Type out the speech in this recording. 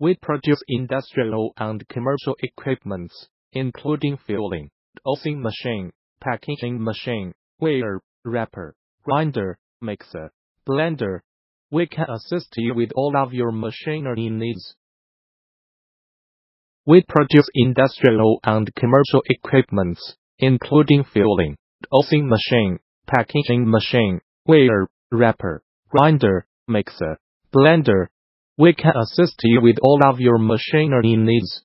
We produce industrial and commercial equipments, including filling, dosing machine, packaging machine, weigher, wrapper, grinder, mixer, blender. We can assist you with all of your machinery needs. We produce industrial and commercial equipments, including filling, dosing machine, packaging machine, weigher, wrapper, grinder, mixer, blender. We can assist you with all of your machinery needs.